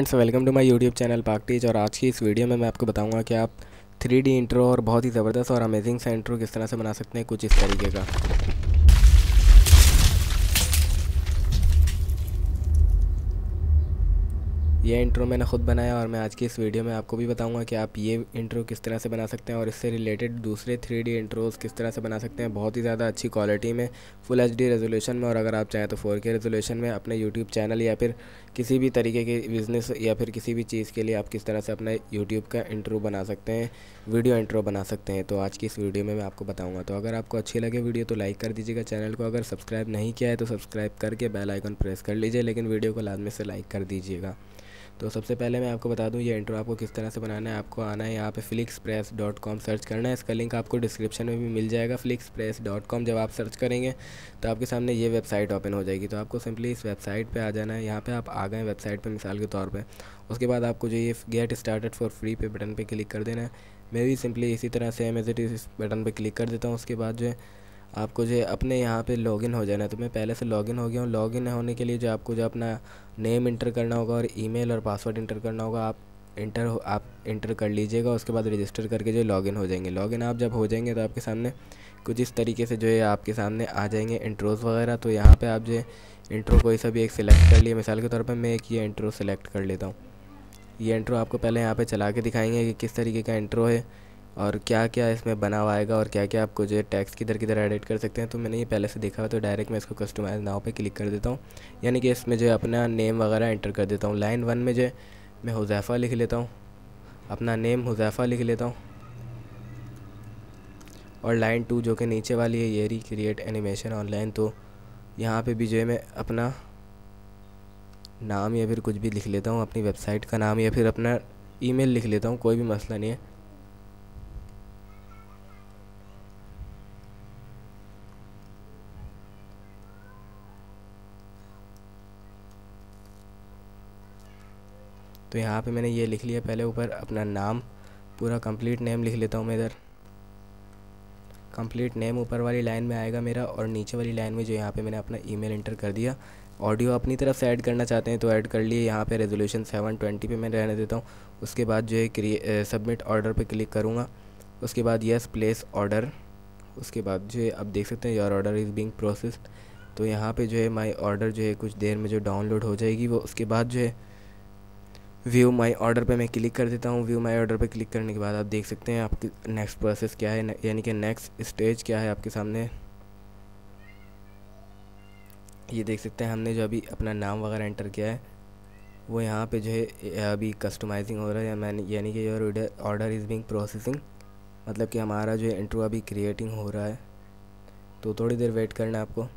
Friends welcome to my YouTube channel पाकटीज और आज की इस वीडियो में मैं आपको बताऊँगा कि आप 3D डी इंट्रो और बहुत ही ज़बरदस्त और अमेजिंग सा इंट्रो किस तरह से बना सकते हैं कुछ इस तरीके का। ये इंट्रो मैंने ख़ुद बनाया और मैं आज की इस वीडियो में आपको भी बताऊँगा कि आप ये इंट्रो किस तरह से बना सकते हैं और इससे रिलेटेड दूसरे थ्री डी इंट्रोज़ किस तरह से बना सकते हैं। बहुत ही ज़्यादा अच्छी क्वालिटी में फुल एच डी रेजोल्यूशन में और अगर आप चाहें तो फोर के रेजोल्यूशन में अपने यूट्यूब चैनल या फिर किसी भी तरीके के बिज़नेस या फिर किसी भी चीज़ के लिए आप किस तरह से अपना यूट्यूब का इंट्रो बना सकते हैं वीडियो इंट्रो बना सकते हैं। तो आज की इस वीडियो में मैं आपको बताऊँगा। तो अगर आपको अच्छी लगे वीडियो तो लाइक कर दीजिएगा चैनल को। अगर सब्सक्राइब नहीं किया है तो सब्सक्राइब करके बेल आइकन प्रेस कर लीजिए, लेकिन वीडियो को लाजमी से लाइक कर दीजिएगा। तो सबसे पहले मैं आपको बता दूँ, ये इंट्रो आपको किस तरह से बनाना है, आपको आना है यहाँ पे Flixpress dot com search करना है। इसका लिंक आपको डिस्क्रिप्शन में भी मिल जाएगा फ्लिक्स प्रेस डॉट कॉम जब आप सर्च करेंगे तो आपके सामने ये वेबसाइट ओपन हो जाएगी। तो आपको सिंपली इस वेबसाइट पर आ जाना है, यहाँ पर आप आ गए वेबसाइट पर मिसाल के तौर पर उसके बाद आपको जो ये गेट स्टार्टेड फॉर फ्री पे बटन पर क्लिक कर देना है। मैं भी सिंपली इसी तरह सेम एज इट इस बटन पर क्लिक कर देता हूँ। उसके बाद जो है आपको जो अपने यहाँ पे लॉगिन हो जाना है। तो मैं पहले से लॉगिन हो गया हूँ। लॉगिन होने के लिए जो आपको जो अपना नेम इंटर करना होगा और ईमेल और पासवर्ड इंटर करना होगा, आप इंटर हो, आप इंटर कर लीजिएगा। उसके बाद रजिस्टर करके जो लॉगिन हो जाएँगे। लॉगिन आप जब हो जाएँगे तो आपके सामने कुछ इस तरीके से जो है आपके सामने आ जाएँगे इंट्रोज़ वगैरह। तो यहाँ पर आप जो है इंट्रो कोई सा भी एक सिलेक्ट कर लिए। मिसाल के तौर पर मैं एक ये इंट्रो सेलेक्ट कर लेता हूँ। ये इंट्रो आपको पहले यहाँ पर चला के दिखाएँगे कि किस तरीके का इंट्रो है। और क्या क्या इसमें बना हुआ आएगा और क्या क्या आपको जो है टैक्स किधर किधर एडिट कर सकते हैं तो मैंने ये पहले से देखा हुआ तो डायरेक्ट मैं इसको कस्टमाइज नाव पे क्लिक कर देता हूँ। यानी कि इसमें जो है अपना नेम वगैरह एंटर कर देता हूँ। लाइन वन में जो है मैं हुजैफ़ा लिख लेता हूँ। अपना नेम हुजैफ़ा लिख लेता हूँ। और लाइन टू जो कि नीचे वाली है, ये री क्रिएट एनिमेशन ऑनलाइन तो यहाँ पे भी जो है मैं अपना नाम या फिर कुछ भी लिख लेता हूँ, अपनी वेबसाइट का नाम या फिर अपना ईमेल लिख लेता हूँ, कोई भी मसला नहीं है। तो यहाँ पे मैंने ये लिख लिया पहले ऊपर अपना नाम, पूरा कंप्लीट नेम लिख लेता हूँ मैं इधर। कंप्लीट नेम ऊपर वाली लाइन में आएगा मेरा और नीचे वाली लाइन में जो यहाँ पे मैंने अपना ईमेल इंटर कर दिया। ऑडियो अपनी तरफ़ से ऐड करना चाहते हैं तो ऐड कर लिए। यहाँ पे रेजोल्यूशन सेवन ट्वेंटी पे मैं रहने देता हूँ। उसके बाद जो है सबमिट ऑर्डर पे क्लिक करूँगा। उसके बाद यस प्लेस ऑर्डर उसके बाद जो है आप देख सकते हैं your order is being processed तो यहाँ पे जो है माई ऑर्डर जो है कुछ देर में जो डाउनलोड हो जाएगी वो। उसके बाद जो है व्यू माई ऑर्डर पे मैं क्लिक कर देता हूँ। व्यू माई ऑर्डर पे क्लिक करने के बाद आप देख सकते हैं आपकी नेक्स्ट प्रोसेस क्या है। यानी कि नेक्स्ट स्टेज क्या है आपके सामने। ये देख सकते हैं हमने जो अभी अपना नाम वगैरह एंटर किया है, वो यहाँ पे जो है अभी कस्टमाइजिंग हो रहा है। मैंने, यानी कि your order is being processing मतलब कि हमारा जो इंट्रो अभी क्रिएटिंग हो रहा है। तो थोड़ी देर वेट करना आपको।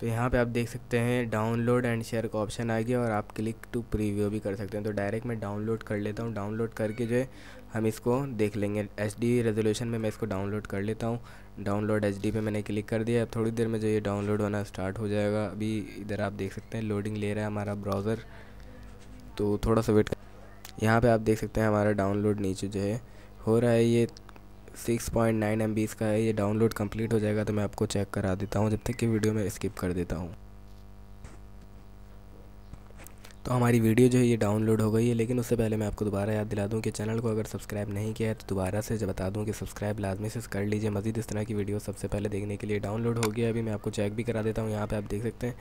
तो यहाँ पे आप देख सकते हैं डाउनलोड एंड शेयर का ऑप्शन आ गया और आप क्लिक टू प्रीव्यू भी कर सकते हैं। तो डायरेक्ट मैं डाउनलोड कर लेता हूँ। डाउनलोड करके जो है, हम इसको देख लेंगे। एच रेजोल्यूशन में मैं इसको डाउनलोड कर लेता हूँ। डाउनलोड एच पे मैंने क्लिक कर दिया। अब थोड़ी देर में जो ये डाउनलोड होना स्टार्ट हो जाएगा। अभी इधर आप देख सकते हैं लोडिंग ले रहा है हमारा ब्राउज़र तो थोड़ा सा वेट यहाँ पर आप देख सकते हैं हमारा डाउनलोड नीचे जो है हो रहा है। ये सिक्स पॉइंट नाइन एम का है, ये डाउनलोड कंप्लीट हो जाएगा तो मैं आपको चेक करा देता हूँ। जब तक कि वीडियो में स्किप कर देता हूँ। तो हमारी वीडियो जो है ये डाउनलोड हो गई है, लेकिन उससे पहले मैं आपको दोबारा याद दिला दूँ कि चैनल को अगर सब्सक्राइब नहीं किया है तो दोबारा से बता दूँ कि सब्सक्राइब लाजमी से कर लीजिए। मज़ीद इस तरह की वीडियो सबसे पहले देखने के लिए डाउनलोड हो गया अभी मैं आपको चेक भी करा देता हूँ। यहाँ पर आप देख सकते हैं,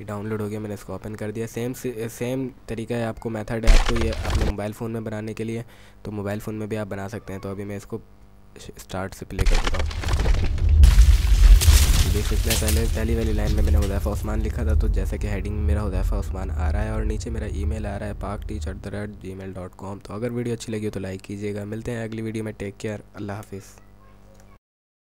ये डाउनलोड हो गया, मैंने इसको ओपन कर दिया। सेम सेम तरीका है आपको, मेथड है आपको ये अपने मोबाइल फ़ोन में बनाने के लिए तो मोबाइल फ़ोन में भी आप बना सकते हैं। तो अभी मैं इसको स्टार्ट से प्ले कर देता हूँ। देख सकते हैं, पहले, पहली वाली लाइन में मैंने हुदैफ़ा उस्मान लिखा था तो जैसे कि हेडिंग में मेरा हुदैफ़ा उस्मान आ रहा है और नीचे मेरा ईमेल आ रहा है pak teach at the rate Gmail dot com तो अगर वीडियो अच्छी लगी हो तो लाइक कीजिएगा। मिलते हैं अगली वीडियो में। टेक केयर अल्लाह हाफिज़।